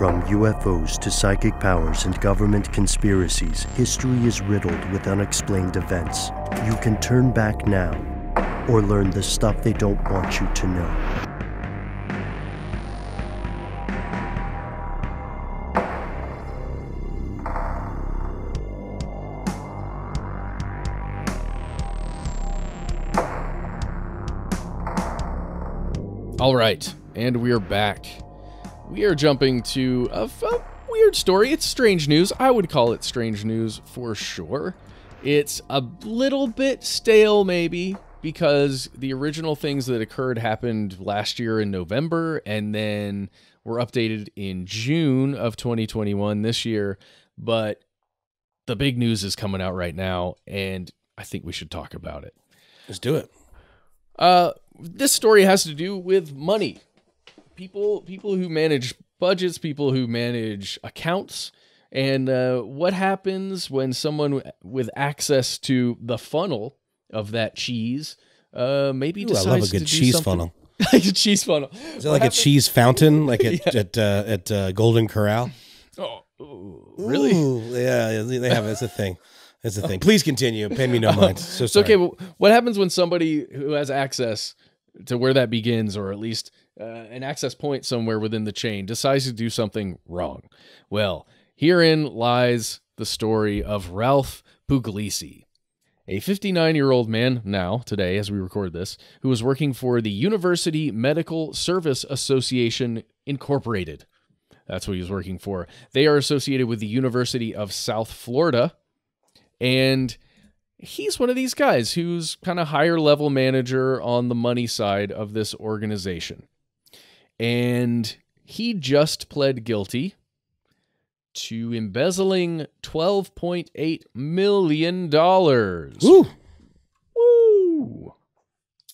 From UFOs to psychic powers and government conspiracies, history is riddled with unexplained events. You can turn back now or learn the stuff they don't want you to know. All right, and we are back. We are jumping to a, a weird story. It's strange news. I would call it strange news for sure. It's a little bit stale, maybe, because the original things that occurred happened last year in November and then were updated in June of 2021 this year. But the big news is coming out right now, and I think we should talk about it. Let's do it. Uh, this story has to do with money. People, people who manage budgets, people who manage accounts, and uh, what happens when someone with access to the funnel of that cheese uh, maybe Ooh, I decides love a good cheese something- funnel. like a cheese funnel. Is it like a cheese fountain, like at at uh, at uh, Golden Corral? Oh, ooh, really? Ooh, yeah, they have. It's a thing. It's a thing. Please continue. Pay me no mind. So It's okay. Well, what happens when somebody who has access to where that begins, or at least uh, an access point somewhere within the chain, decides to do something wrong? Well, herein lies the story of Ralph Puglisi, a 59 year old man now, today, as we record this, who was working for the University Medical Service Association Incorporated. That's what he was working for. They are associated with the University of South Florida. And he's one of these guys who's kind of higher level manager on the money side of this organization. And he just pled guilty to embezzling $12.8 million. Woo. Woo!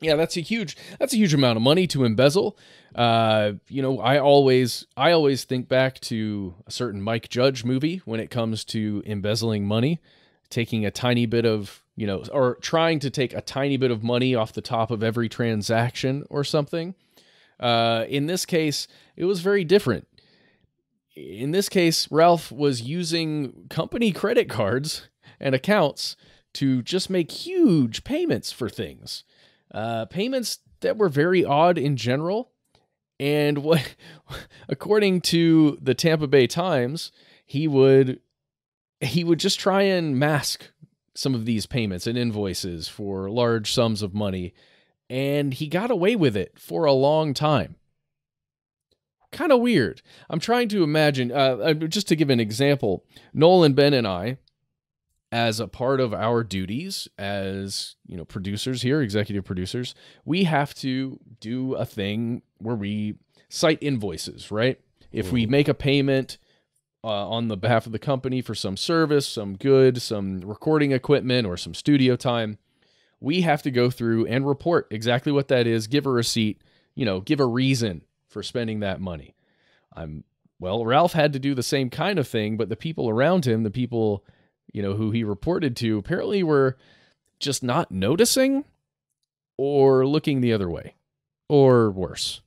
Yeah, that's a huge that's a huge amount of money to embezzle. Uh, you know, I always I always think back to a certain Mike Judge movie when it comes to embezzling money, taking a tiny bit of, you know, or trying to take a tiny bit of money off the top of every transaction or something. Uh, in this case, it was very different. In this case, Ralph was using company credit cards and accounts to just make huge payments for things. Uh, payments that were very odd in general. And what, according to the Tampa Bay Times, he would he would just try and mask some of these payments and invoices for large sums of money, and he got away with it for a long time. Kind of weird. I'm trying to imagine, uh, uh, just to give an example, Noel, Ben, and I, as a part of our duties as you know producers here executive producers we have to do a thing where we cite invoices right if we make a payment uh, on the behalf of the company for some service some good some recording equipment or some studio time we have to go through and report exactly what that is give a receipt you know give a reason for spending that money i'm well ralph had to do the same kind of thing but the people around him the people you know, who he reported to apparently were just not noticing or looking the other way or worse.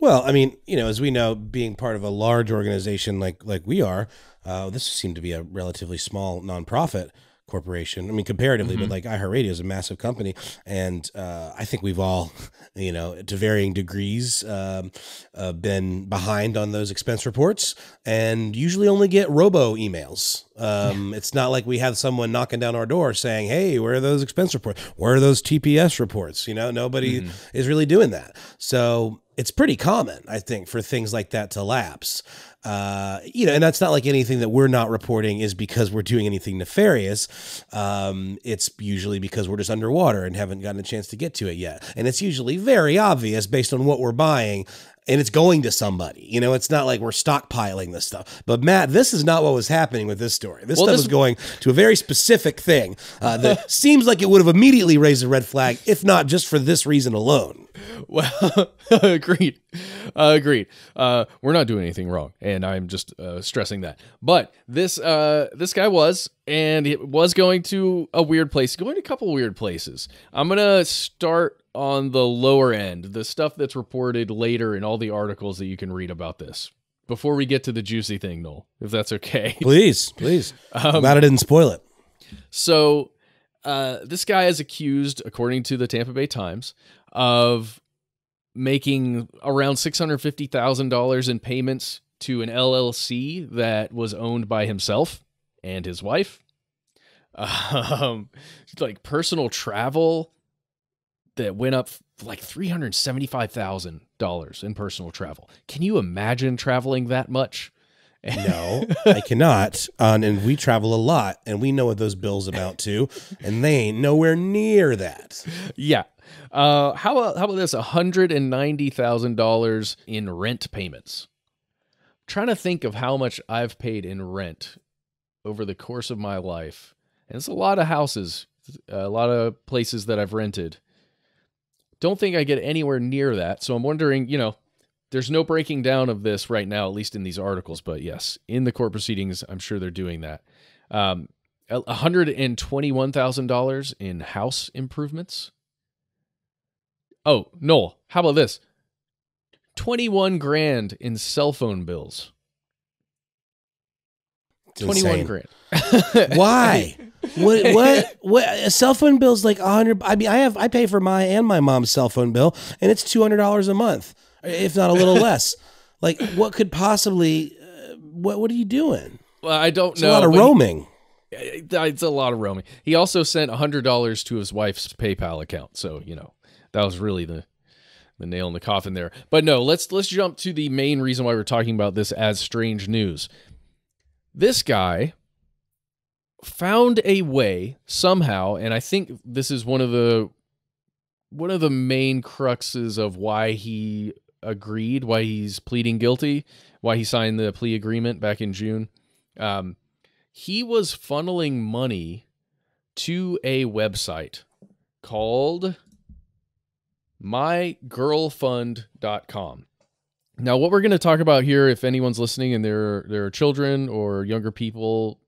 Well, I mean, you know, as we know, being part of a large organization like like we are, uh, this seemed to be a relatively small nonprofit corporation. I mean, comparatively, but like iHeartRadio is a massive company, and uh, I think we've all, you know, to varying degrees, um, uh, been behind on those expense reports, and usually only get robo emails. Um, It's not like we have someone knocking down our door saying, "Hey, where are those expense reports? Where are those TPS reports?" You know, nobody is really doing that. So it's pretty common, I think, for things like that to lapse. Uh, you know, and that's not like anything that we're not reporting is because we're doing anything nefarious. Um, it's usually because we're just underwater and haven't gotten a chance to get to it yet. And it's usually very obvious based on what we're buying and it's going to somebody. You know, it's not like we're stockpiling this stuff. But Matt, this is not what was happening with this story. This Well, stuff this- was going to a very specific thing uh, that seems like it would have immediately raised a red flag, if not just for this reason alone. Well, agreed. Uh, agreed. Uh, we're not doing anything wrong, and I'm just uh, stressing that. But this uh, this guy was, and it was going to a weird place, going to a couple weird places. I'm gonna start on the lower end, the stuff that's reported later in all the articles that you can read about this. before we get to the juicy thing, Noel, if that's okay. Please, please. Um, Glad I didn't spoil it. So, uh, this guy is accused, according to the Tampa Bay Times, of making around $650,000 in payments to an LLC that was owned by himself and his wife. Um, like personal travel that went up like $375,000 in personal travel. Can you imagine traveling that much? No, I cannot. Um, and we travel a lot, and we know what those bills amount to, and they ain't nowhere near that. Yeah. Uh, how about how about this? hundred and ninety thousand dollars in rent payments. I'm trying to think of how much I've paid in rent over the course of my life, and it's a lot of houses, a lot of places that I've rented. Don't think I get anywhere near that. So I'm wondering, you know, there's no breaking down of this right now, at least in these articles. But yes, in the court proceedings, I'm sure they're doing that. Um, $121,000 in house improvements. Oh, Noel, how about this? 21 grand in cell phone bills. It's 21 insane. grand. Why? what? What? What? A cell phone bill's like a hundred. I mean, I have I pay for my and my mom's cell phone bill, and it's two hundred dollars a month, if not a little less. Like, what could possibly? Uh, what? What are you doing? Well, I don't It's know. a lot of but he- roaming. it's a lot of roaming. He also sent $100 to his wife's PayPal account. So, you know, that was really the the nail in the coffin there. But no, let's let's jump to the main reason why we're talking about this as strange news. This guy found a way somehow, and I think this is one of the one of the main cruxes of why he agreed, why he's pleading guilty, why he signed the plea agreement back in June. Um, he was funneling money to a website called mygirlfund.com. Now, what we're going to talk about here, if anyone's listening and there there are children or younger people,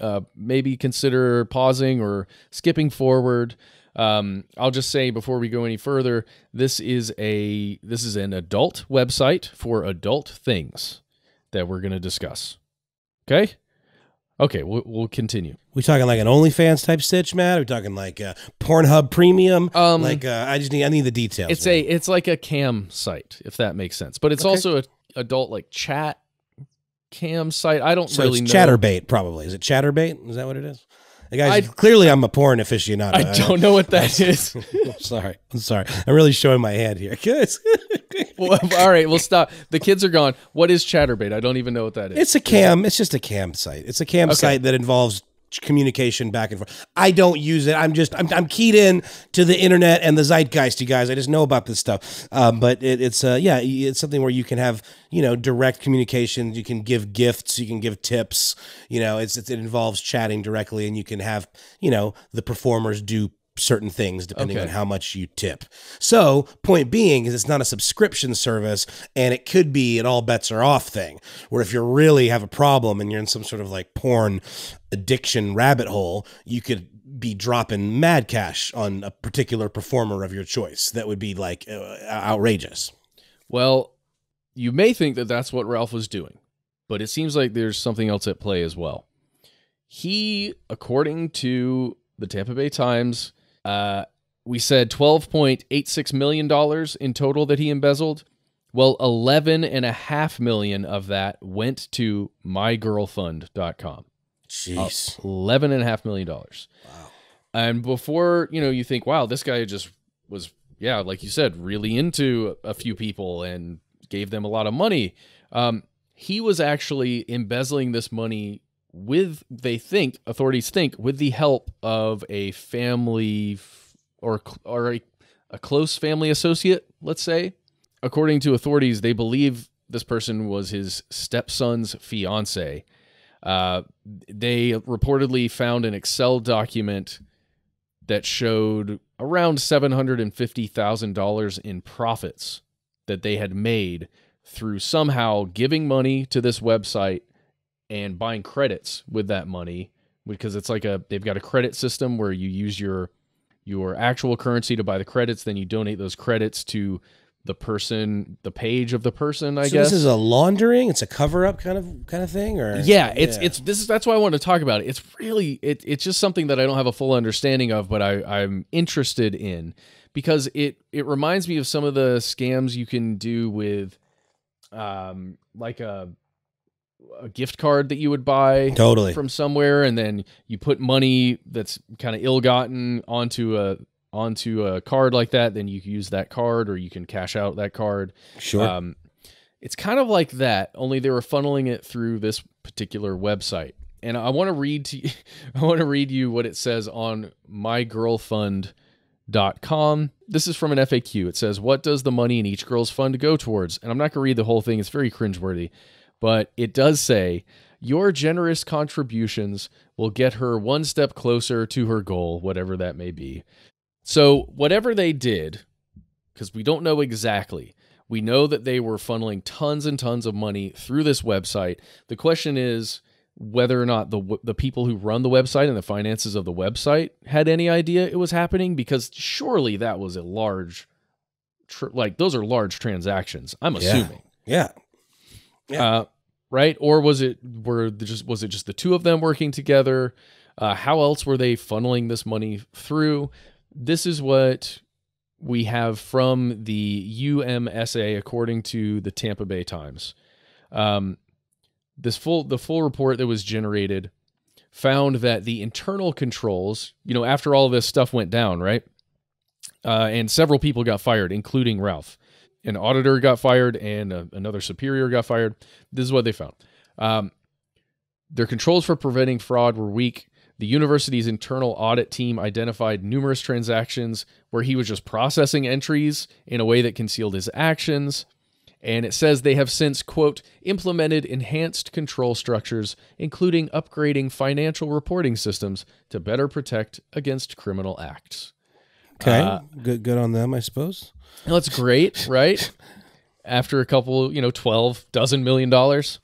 uh, maybe consider pausing or skipping forward. Um, I'll just say before we go any further, this is a this is an adult website for adult things that we're going to discuss. Okay, okay, we'll, we'll continue. We talking like an OnlyFans type stitch, Matt? Are we talking like uh, Pornhub Premium? Um, like uh, I just need I need the details. It's man. a it's like a cam site, if that makes sense. But it's Okay. also a adult like chat cam site. I don't so really it's know. Chaturbate probably. Is it Chaturbate? Is that what it is? The guys, I- clearly I'm a porn aficionado. I don't know what that is. I'm sorry. I'm sorry. I'm really showing my hand here, guys. Well, all right, we'll stop. The kids are gone. What is Chaturbate? I don't even know what that is. it's a cam. It's just a cam site. It's a cam Okay. site that involves communication back and forth. I don't use it. I'm just I'm, I'm keyed in to the internet and the zeitgeist, you guys. I just know about this stuff. Um, but it, it's uh yeah, it's something where you can have you know direct communication. You can give gifts. You can give tips. You know, it's, it's it involves chatting directly, and you can have you know the performers do certain things depending Okay. on how much you tip. So, point being is it's not a subscription service and it could be an all bets are off thing where if you really have a problem and you're in some sort of like porn addiction rabbit hole, you could be dropping mad cash on a particular performer of your choice. That would be like uh, outrageous. Well, you may think that that's what Ralph was doing, but it seems like there's something else at play as well. He, according to the Tampa Bay Times, uh, we said $12.86 million in total that he embezzled. Well, eleven and a half million of that went to mygirlfund.com. Jeez. Eleven and a half million dollars. Wow. And before, you know, you think, wow, this guy just was, yeah, like you said, really into a few people and gave them a lot of money. Um, he was actually embezzling this money with, they think, authorities think, with the help of a family or, or a, a close family associate, let's say. According to authorities, they believe this person was his stepson's fiance. Uh, they reportedly found an Excel document that showed around $750,000 in profits that they had made through somehow giving money to this website and buying credits with that money because it's like a they've got a credit system where you use your your actual currency to buy the credits then you donate those credits to the person, the page of the person. I so guess this is a laundering. It's a cover up kind of kind of thing, or yeah, it's it's this is that's why I want to talk about it. It's really it it's just something that I don't have a full understanding of, but I I'm interested in because it it reminds me of some of the scams you can do with um like a a gift card that you would buy totally. from somewhere and then you put money that's kind of ill-gotten onto a onto a card like that then you can use that card or you can cash out that card. Sure. um, it's kind of like that only they were funneling it through this particular website. And i want to read to you, i want to read you what it says on mygirlfund.com this is from an faq it says what does the money in each girl's fund go towards? And i'm not going to read the whole thing. It's very cringeworthy but it does say your generous contributions will get her one step closer to her goal, whatever that may be. So, whatever they did, because we don't know exactly, we know that they were funneling tons and tons of money through this website. The question is whether or not the the people who run the website and the finances of the website had any idea it was happening because surely that was a large tr- like those are large transactions. I'm assuming. Yeah. Yeah. Uh, right? Or was it were just was it just the two of them working together? Uh, how else were they funneling this money through? This is what we have from the UMSA, according to the Tampa Bay Times. Um, this full the full report that was generated found that the internal controls, you know, after all this stuff went down, right? Uh, and several people got fired, including Ralph an auditor got fired and a, another superior got fired. This is what they found. Um, their controls for preventing fraud were weak. The university's internal audit team identified numerous transactions where he was just processing entries in a way that concealed his actions. And it says they have since, quote, implemented enhanced control structures, including upgrading financial reporting systems to better protect against criminal acts. Okay. Uh, good good on them, I suppose. That's great, right? After a couple, you know, 12 dozen million dollars,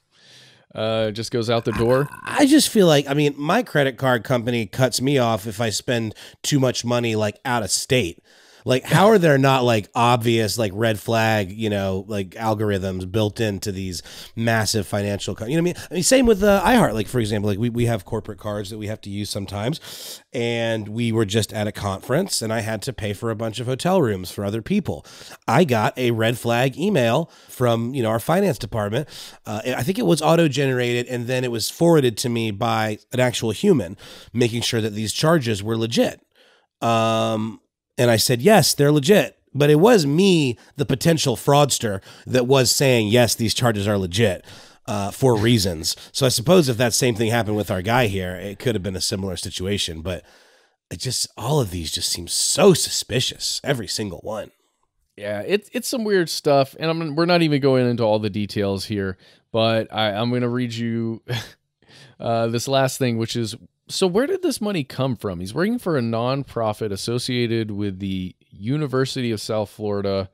uh, just goes out the door. I just feel like, I mean, my credit card company cuts me off if I spend too much money like out of state. Like, how are there not like obvious like red flag, you know, like algorithms built into these massive financial, you know I mean? I mean, same with uh, iHeart. Like, for example, like we, we have corporate cards that we have to use sometimes, and we were just at a conference, and I had to pay for a bunch of hotel rooms for other people. I got a red flag email from you know our finance department. Uh, I think it was auto generated, and then it was forwarded to me by an actual human, making sure that these charges were legit. Um, and I said, yes, they're legit. But it was me, the potential fraudster, that was saying, yes, these charges are legit uh, for reasons. So I suppose if that same thing happened with our guy here, it could have been a similar situation. But it just, all of these just seem so suspicious, every single one. Yeah, it's it's some weird stuff, and I'm we're not even going into all the details here, but I, I'm going to read you uh, this last thing, which is so where did this money come from? He's working for a nonprofit associated with the University of South Florida.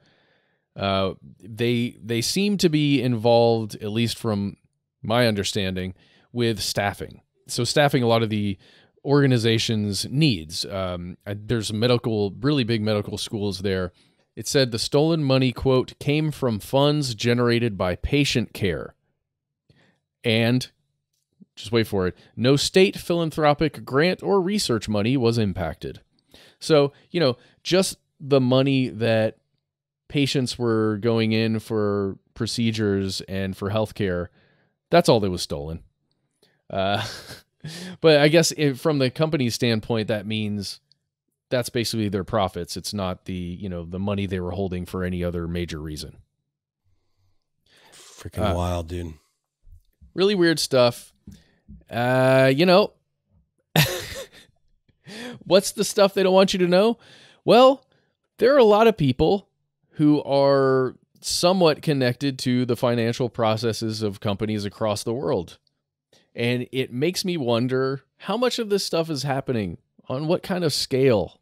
Uh, they they seem to be involved, at least from my understanding, with staffing. So staffing a lot of the organization's needs. Um, there's medical, really big medical schools there. It said the stolen money quote came from funds generated by patient care, and just wait for it, no state philanthropic grant or research money was impacted. So, you know, just the money that patients were going in for procedures and for healthcare, that's all that was stolen. Uh, but I guess if, from the company's standpoint, that means that's basically their profits. It's not the you know the money they were holding for any other major reason. Freaking uh, wild, dude. Really weird stuff. Uh, you know, what's the stuff they don't want you to know? Well, there are a lot of people who are somewhat connected to the financial processes of companies across the world. And it makes me wonder how much of this stuff is happening on what kind of scale,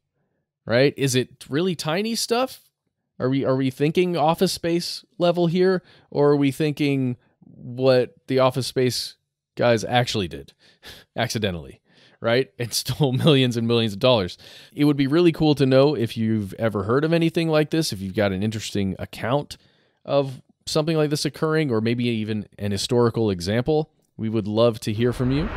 right? Is it really tiny stuff? Are we are we thinking office space level here or are we thinking what the office space guys actually did accidentally, right? And stole millions and millions of dollars. It would be really cool to know if you've ever heard of anything like this, if you've got an interesting account of something like this occurring, or maybe even an historical example. We would love to hear from you.